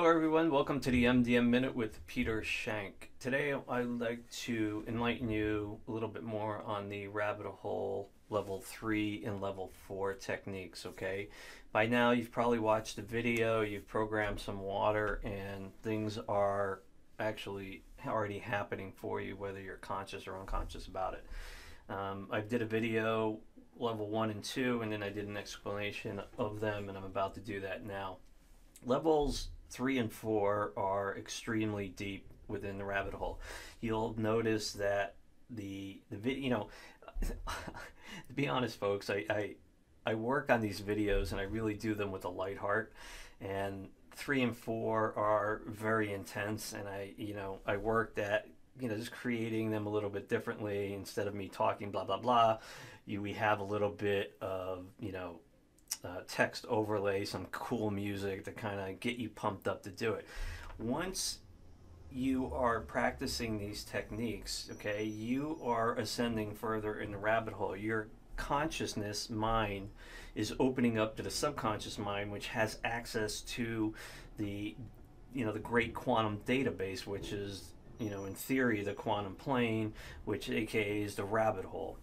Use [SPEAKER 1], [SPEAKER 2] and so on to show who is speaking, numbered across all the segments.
[SPEAKER 1] Hello, everyone. Welcome to the MDM Minute with Peter Schenk. Today, I'd like to enlighten you a little bit more on the rabbit hole level 3 and level 4 techniques, okay? By now, you've probably watched a video, you've programmed some water, and things are actually already happening for you, whether you're conscious or unconscious about it. Um, I did a video level 1 and 2, and then I did an explanation of them, and I'm about to do that now. Levels three and four are extremely deep within the rabbit hole. You'll notice that the the video, you know, to be honest, folks, I, I I work on these videos and I really do them with a light heart. And three and four are very intense, and I you know I worked at you know just creating them a little bit differently instead of me talking blah blah blah. You we have a little bit of you know uh, text overlay, some cool music to kind of get you pumped up to do it. Once you are practicing these techniques, okay, you are ascending further in the rabbit hole. Your consciousness mind is opening up to the subconscious mind, which has access to the, you know, the great quantum database, which is, you know, in theory, the quantum plane, which AKA is the rabbit hole.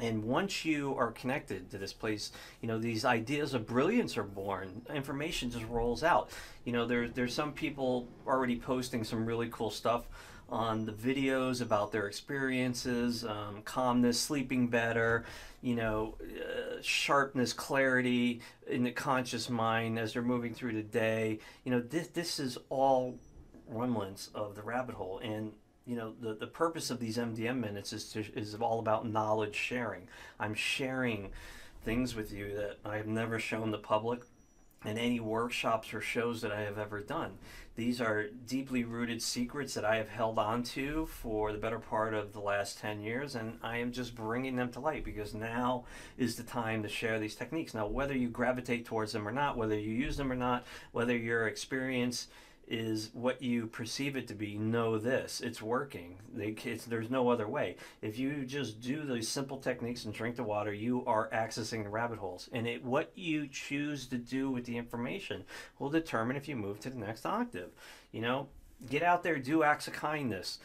[SPEAKER 1] And once you are connected to this place, you know, these ideas of brilliance are born. Information just rolls out. You know, there, there's some people already posting some really cool stuff on the videos about their experiences, um, calmness, sleeping better, you know, uh, sharpness, clarity in the conscious mind as they're moving through the day. You know, this, this is all remnants of the rabbit hole. And you know the, the purpose of these MDM minutes is to, is all about knowledge sharing. I'm sharing things with you that I have never shown the public in any workshops or shows that I have ever done. These are deeply rooted secrets that I have held on to for the better part of the last 10 years, and I am just bringing them to light because now is the time to share these techniques. Now, whether you gravitate towards them or not, whether you use them or not, whether your experience is what you perceive it to be. Know this: it's working. They, it's, there's no other way. If you just do these simple techniques and drink the water, you are accessing the rabbit holes. And it, what you choose to do with the information will determine if you move to the next octave. You know, get out there, do acts of kindness.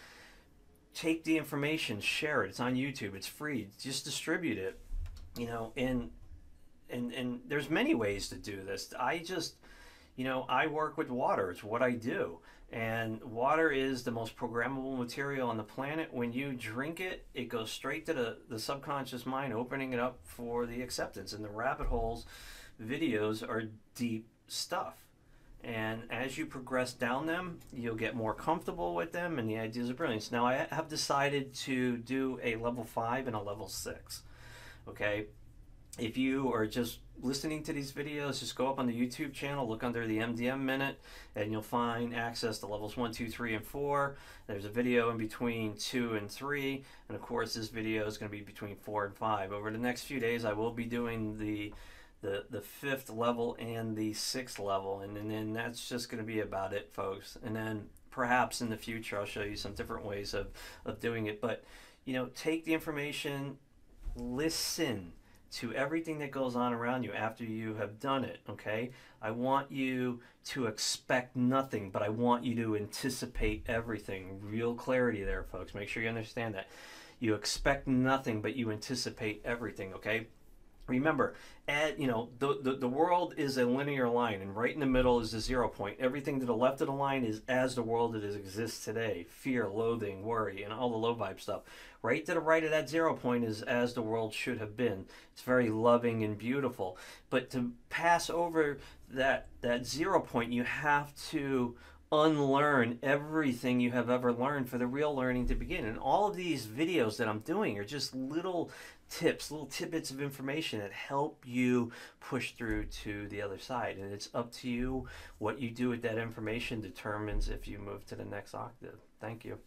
[SPEAKER 1] Take the information, share it. It's on YouTube. It's free. Just distribute it. You know, and and and there's many ways to do this. I just you know, I work with water. It's what I do. And water is the most programmable material on the planet. When you drink it, it goes straight to the, the subconscious mind, opening it up for the acceptance. And the rabbit holes videos are deep stuff. And as you progress down them, you'll get more comfortable with them and the ideas are brilliant. Now, I have decided to do a level five and a level six. Okay. If you are just listening to these videos, just go up on the YouTube channel, look under the MDM Minute, and you'll find access to levels 1, 2, 3, and 4. There's a video in between 2 and 3, and of course this video is going to be between 4 and 5. Over the next few days I will be doing the the, the fifth level and the sixth level, and, and then that's just going to be about it, folks. And then perhaps in the future I'll show you some different ways of, of doing it. But, you know, take the information, listen to everything that goes on around you after you have done it, okay? I want you to expect nothing, but I want you to anticipate everything. Real clarity there, folks. Make sure you understand that. You expect nothing, but you anticipate everything, okay? Remember, at, you know, the, the, the world is a linear line, and right in the middle is the zero point. Everything to the left of the line is as the world it exists today. Fear, loathing, worry, and all the low vibe stuff. Right to the right of that zero point is as the world should have been. It's very loving and beautiful. But to pass over that, that zero point, you have to unlearn everything you have ever learned for the real learning to begin. And all of these videos that I'm doing are just little tips, little tidbits of information that help you push through to the other side. And it's up to you. What you do with that information determines if you move to the next octave. Thank you.